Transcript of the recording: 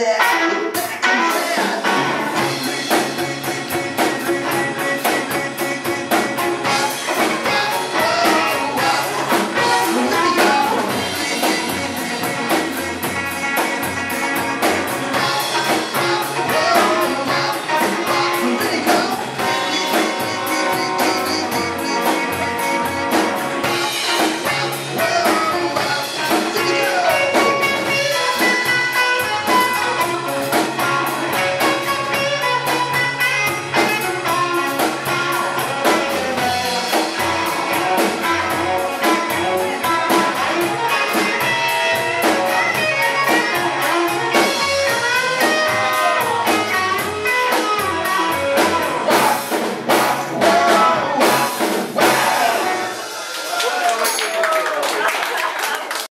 that.